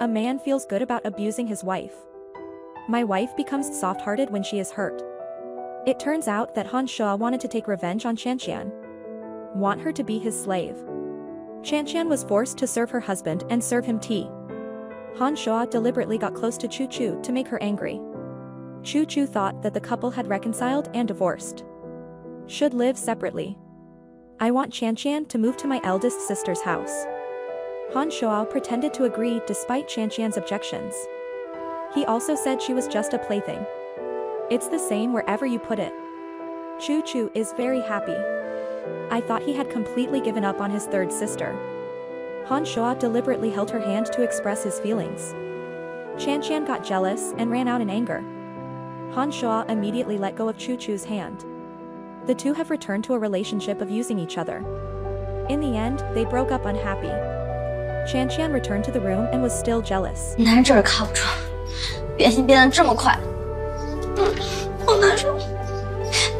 A man feels good about abusing his wife. My wife becomes soft-hearted when she is hurt. It turns out that Han Shuo wanted to take revenge on Chan Chan. Want her to be his slave. Chan Chan was forced to serve her husband and serve him tea. Han Shuo deliberately got close to Chu Chu to make her angry. Chu Chu thought that the couple had reconciled and divorced. Should live separately. I want Chan Qian to move to my eldest sister's house. Han Shuo pretended to agree despite Chan Qian's objections. He also said she was just a plaything. It's the same wherever you put it. Chu Chu is very happy. I thought he had completely given up on his third sister. Han Shuo deliberately held her hand to express his feelings. Chan Qian got jealous and ran out in anger. Han Shuo immediately let go of Chu Chu's hand. The two have returned to a relationship of using each other. In the end, they broke up unhappy. Chan Chan returned to the room and was still jealous. 男人就是靠不住，变心变得这么快，嗯，好难受。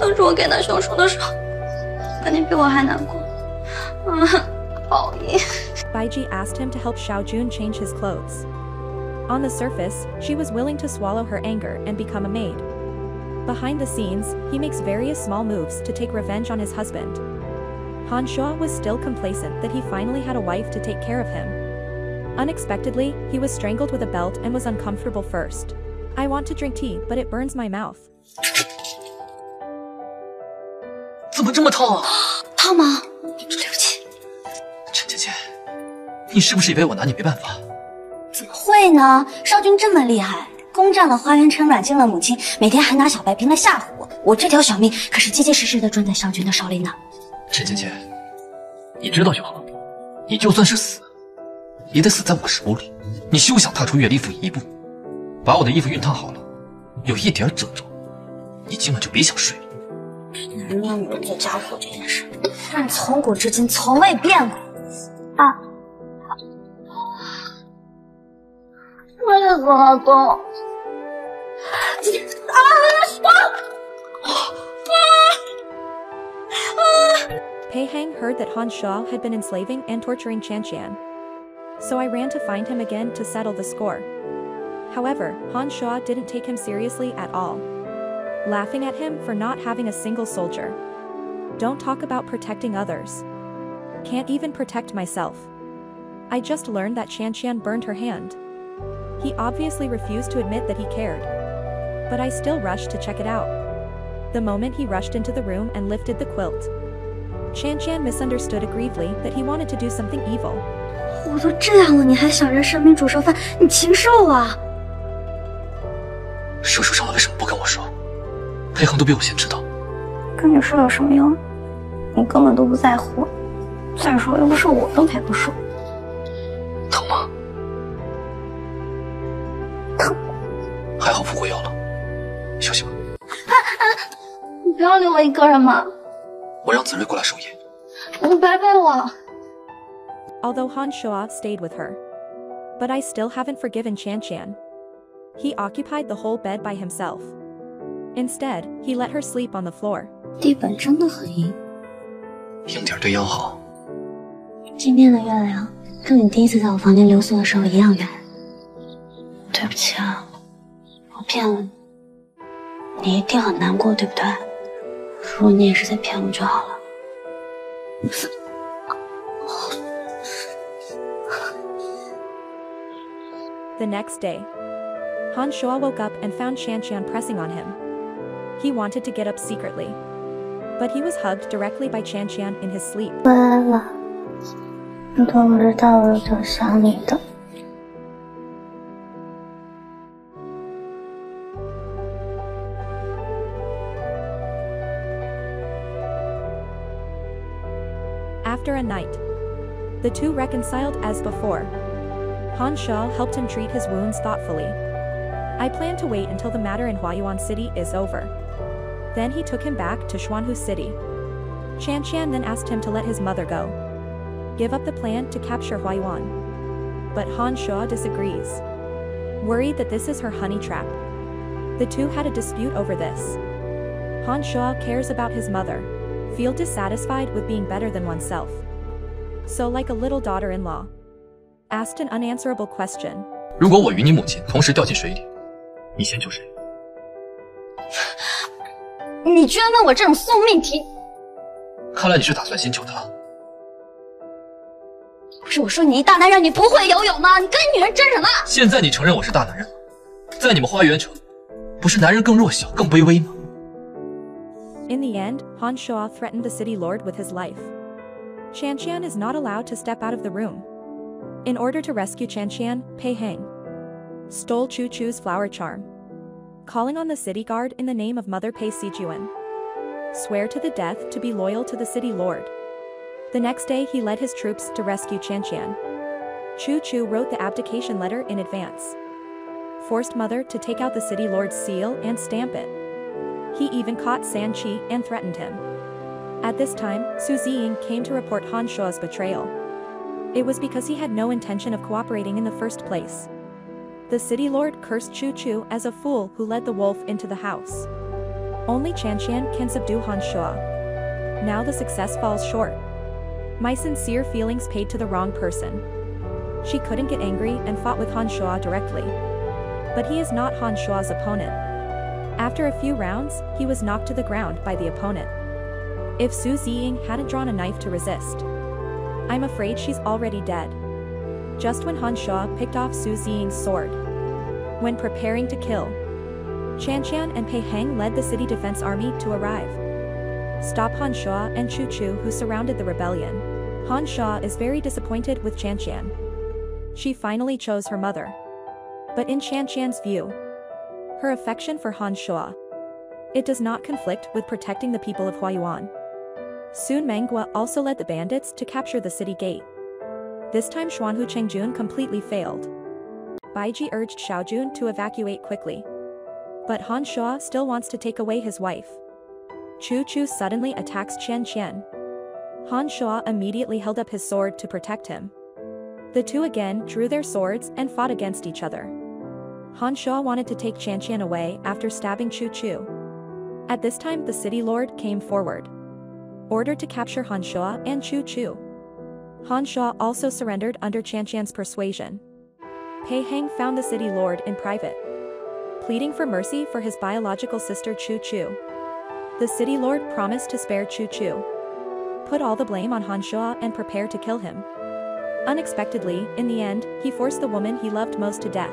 当初我给南雄说的时候，肯定比我还难过。嗯，报应。Baiji asked him to help Shaojun change his clothes. On the surface, she was willing to swallow her anger and become a maid. Behind the scenes, he makes various small moves to take revenge on his husband. Han Shuo was still complacent that he finally had a wife to take care of him. Unexpectedly, he was strangled with a belt and was uncomfortable first. I want to drink tea, but it burns my mouth. 怎么这么烫啊？烫吗？对不起，陈姐姐，你是不是以为我拿你没办法？怎么会呢？少君这么厉害，攻占了花园城，软禁了母亲，每天还拿小白瓶来吓唬我。我这条小命可是结结实实的攥在少君的手里呢。陈芊芊，你知道就好。你就算是死，也得死在我手里。你休想踏出月离府一步。把我的衣服熨烫好了，有一点褶皱，你今晚就别想睡了。男人让女人做家伙这件事，但从古至今从未变过。啊！我也很好痛。啊！爽！ Pei Hang heard that Han Shuo had been enslaving and torturing Chan Qian. So I ran to find him again to settle the score. However, Han Shuo didn't take him seriously at all. Laughing at him for not having a single soldier. Don't talk about protecting others. Can't even protect myself. I just learned that Chan Qian burned her hand. He obviously refused to admit that he cared. But I still rushed to check it out. The moment he rushed into the room and lifted the quilt, Chan Qian misunderstood aggrievedly that he wanted to do something evil. 我都这样了，你还想着生米煮熟饭，你禽兽啊！手受伤了为什么不跟我说？裴恒都比我先知道。跟你说有什么用？你根本都不在乎。再说又不是我的赔不是。 一个人吗！我让子睿过来守夜。你陪陪我。Although Han Shua stayed with her. But I still haven't forgiven Chan Chan. He occupied the whole bed by himself. Instead, he let her sleep on the floor. 地板真的很硬。硬点对腰好。今天的月亮跟你第一次在我房间留宿的时候一样圆。对不起啊，我骗了你，你一定很难过，对不对？如果你也是在骗我就好了。The next day, Han Shuo woke up and found Shan Chan pressing on him. He wanted to get up secretly. But he was hugged directly by Shan Chan in his sleep. After a night, the two reconciled as before. Han Shao helped him treat his wounds thoughtfully. I plan to wait until the matter in Huayuan City is over. Then he took him back to Xuanhu City. Chan Qian then asked him to let his mother go. Give up the plan to capture Huayuan. But Han Shao disagrees. Worried that this is her honey trap. The two had a dispute over this. Han Shao cares about his mother, feel dissatisfied with being better than oneself. So like a little daughter-in-law. Asked an unanswerable question. 如果我与你母亲同时掉进水里，你先救谁？你居然问我这种送命题！看来你是打算先救她。不是我说你一大男人，你不会游泳吗？你跟女人争什么？现在你承认我是大男人了，在你们花园城，不是男人更弱小、更卑微吗？In the end, Han Shuo threatened the city lord with his life. Chan is not allowed to step out of the room. In order to rescue Chan Pei Heng stole Chu Chu's flower charm, calling on the city guard in the name of Mother Pei Sijuan. Swear to the death to be loyal to the city lord. The next day he led his troops to rescue Chan. Chu Chu wrote the abdication letter in advance. Forced Mother to take out the city lord's seal and stamp it. He even caught San Chi and threatened him. At this time, Su Ziying came to report Han Shuo's betrayal. It was because he had no intention of cooperating in the first place. The city lord cursed Chu Chu as a fool who led the wolf into the house. Only Chan Qian can subdue Han Shuo. Now the success falls short. My sincere feelings paid to the wrong person. She couldn't get angry and fought with Han Shuo directly. But he is not Han Shuo's opponent. After a few rounds, he was knocked to the ground by the opponent. If Su Ziying hadn't drawn a knife to resist, I'm afraid she's already dead. Just when Han Shuo picked off Su Ziying's sword. When preparing to kill, Chan Qian and Pei Heng led the city defense army to arrive. Stop Han Shuo and Chu Chu who surrounded the rebellion. Han Shuo is very disappointed with Chan Qian. She finally chose her mother. But in Chan Qian's view, her affection for Han Shuo. It does not conflict with protecting the people of Huayuan. Soon Manghua also led the bandits to capture the city gate. This time Xuanhu Chengjun completely failed. Baiji urged Shaojun to evacuate quickly. But Han Shuo still wants to take away his wife. Chu Chu suddenly attacks Chen Qian. Han Shuo immediately held up his sword to protect him. The two again drew their swords and fought against each other. Han Shuo wanted to take Chan Qian away after stabbing Chu Chu. At this time the city lord came forward. Ordered to capture Han Shuo and Chu Chu. Han Shuo also surrendered under Chan Qian's persuasion. Pei Heng found the city lord in private. Pleading for mercy for his biological sister Chu Chu. The city lord promised to spare Chu Chu. Put all the blame on Han Shuo and prepare to kill him. Unexpectedly, in the end, he forced the woman he loved most to death.